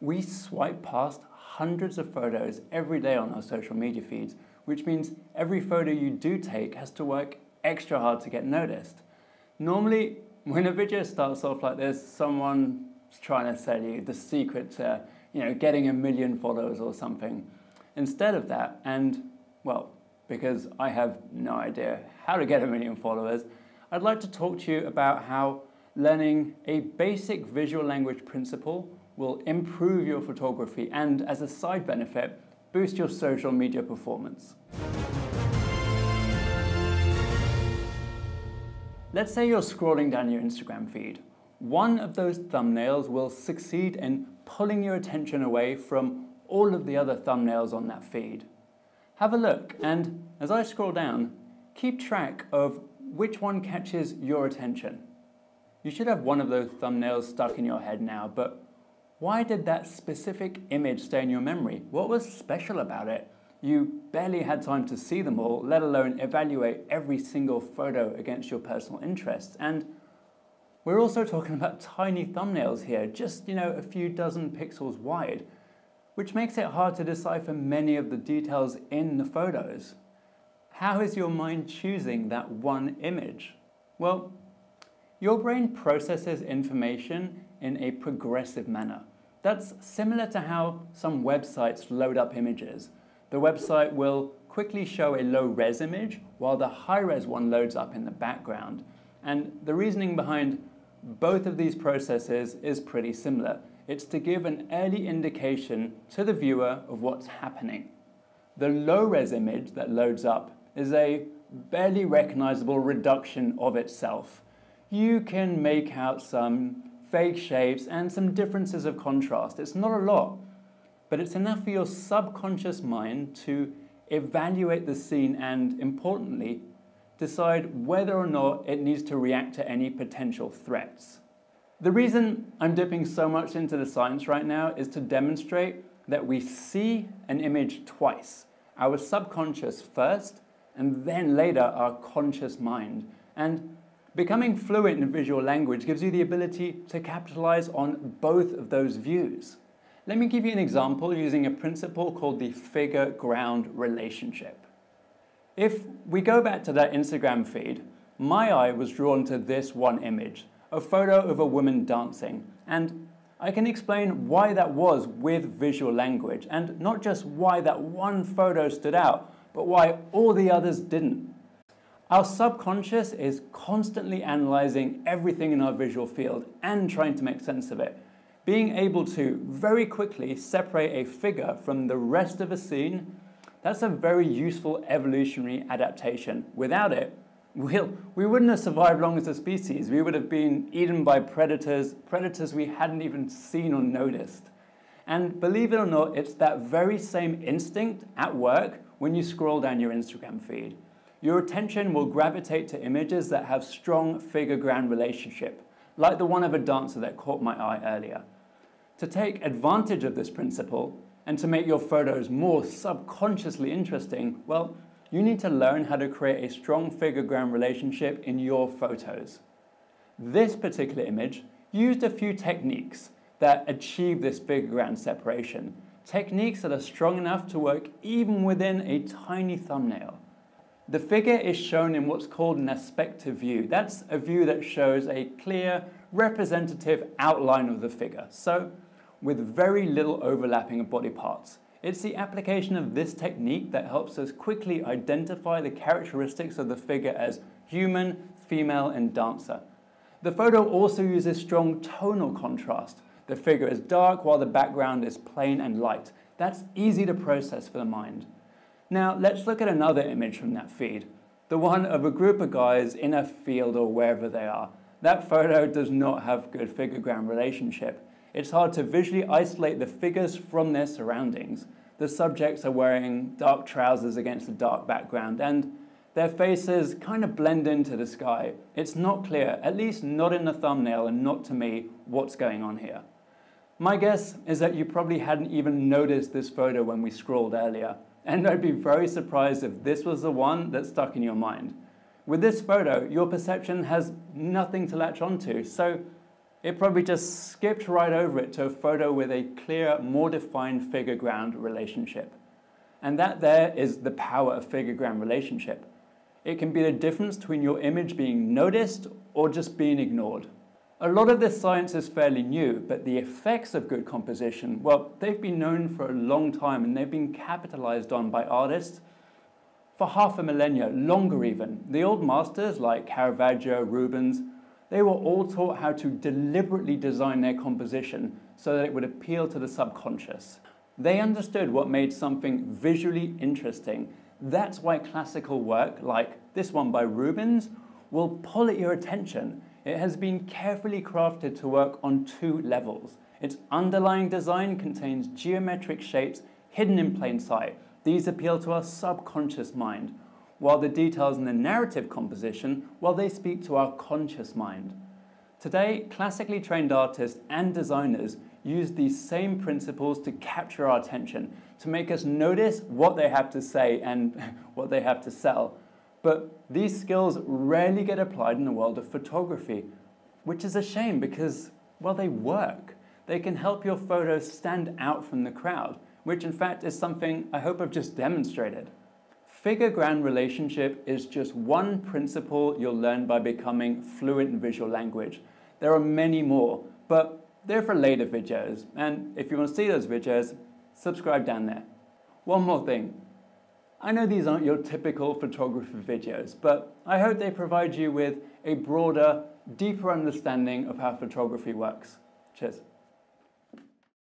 We swipe past hundreds of photos every day on our social media feeds, which means every photo you do take has to work extra hard to get noticed. Normally, when a video starts off like this, someone's trying to sell you the secret to you know, getting a million followers or something. Instead of that, and well, because I have no idea how to get a million followers, I'd like to talk to you about how learning a basic visual language principle will improve your photography and, as a side benefit, boost your social media performance. Let's say you're scrolling down your Instagram feed. One of those thumbnails will succeed in pulling your attention away from all of the other thumbnails on that feed. Have a look, and as I scroll down, keep track of which one catches your attention. You should have one of those thumbnails stuck in your head now, but why did that specific image stay in your memory? What was special about it? You barely had time to see them all, let alone evaluate every single photo against your personal interests. And we're also talking about tiny thumbnails here, just, you know, a few dozen pixels wide, which makes it hard to decipher many of the details in the photos. How is your mind choosing that one image? Well, your brain processes information in a progressive manner. That's similar to how some websites load up images. The website will quickly show a low-res image while the high-res one loads up in the background. And the reasoning behind both of these processes is pretty similar. It's to give an early indication to the viewer of what's happening. The low-res image that loads up is a barely recognizable reduction of itself. You can make out some fake shapes, and some differences of contrast. It's not a lot, but it's enough for your subconscious mind to evaluate the scene and, importantly, decide whether or not it needs to react to any potential threats. The reason I'm dipping so much into the science right now is to demonstrate that we see an image twice. Our subconscious first, and then later our conscious mind. And Becoming fluent in visual language gives you the ability to capitalize on both of those views. Let me give you an example using a principle called the figure-ground relationship. If we go back to that Instagram feed, my eye was drawn to this one image, a photo of a woman dancing, and I can explain why that was with visual language, and not just why that one photo stood out, but why all the others didn't. Our subconscious is constantly analyzing everything in our visual field and trying to make sense of it. Being able to very quickly separate a figure from the rest of a scene, that's a very useful evolutionary adaptation. Without it, we'll, we wouldn't have survived long as a species. We would have been eaten by predators, predators we hadn't even seen or noticed. And believe it or not, it's that very same instinct at work when you scroll down your Instagram feed your attention will gravitate to images that have strong figure-ground relationship, like the one of a dancer that caught my eye earlier. To take advantage of this principle and to make your photos more subconsciously interesting, well, you need to learn how to create a strong figure-ground relationship in your photos. This particular image used a few techniques that achieve this figure-ground separation, techniques that are strong enough to work even within a tiny thumbnail. The figure is shown in what's called an aspective view. That's a view that shows a clear, representative outline of the figure, so with very little overlapping of body parts. It's the application of this technique that helps us quickly identify the characteristics of the figure as human, female, and dancer. The photo also uses strong tonal contrast. The figure is dark while the background is plain and light. That's easy to process for the mind. Now let's look at another image from that feed, the one of a group of guys in a field or wherever they are. That photo does not have good figure-ground relationship. It's hard to visually isolate the figures from their surroundings. The subjects are wearing dark trousers against a dark background and their faces kind of blend into the sky. It's not clear, at least not in the thumbnail and not to me, what's going on here. My guess is that you probably hadn't even noticed this photo when we scrolled earlier and I'd be very surprised if this was the one that stuck in your mind. With this photo, your perception has nothing to latch onto, so It probably just skipped right over it to a photo with a clear, more defined figure-ground relationship. And that there is the power of figure-ground relationship. It can be the difference between your image being noticed or just being ignored. A lot of this science is fairly new, but the effects of good composition, well, they've been known for a long time and they've been capitalized on by artists for half a millennia, longer even. The old masters like Caravaggio, Rubens, they were all taught how to deliberately design their composition so that it would appeal to the subconscious. They understood what made something visually interesting. That's why classical work, like this one by Rubens, will pull at your attention. It has been carefully crafted to work on two levels. Its underlying design contains geometric shapes hidden in plain sight. These appeal to our subconscious mind, while the details in the narrative composition, well, they speak to our conscious mind. Today, classically trained artists and designers use these same principles to capture our attention, to make us notice what they have to say and what they have to sell. But these skills rarely get applied in the world of photography, which is a shame because, well, they work. They can help your photos stand out from the crowd, which in fact is something I hope I've just demonstrated. Figure-ground relationship is just one principle you'll learn by becoming fluent in visual language. There are many more, but they're for later videos, and if you want to see those videos, subscribe down there. One more thing. I know these aren't your typical photography videos, but I hope they provide you with a broader, deeper understanding of how photography works. Cheers.